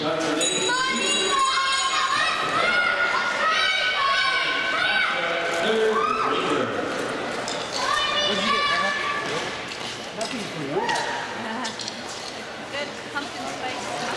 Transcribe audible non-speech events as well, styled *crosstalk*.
*laughs* Good pumpkin spice.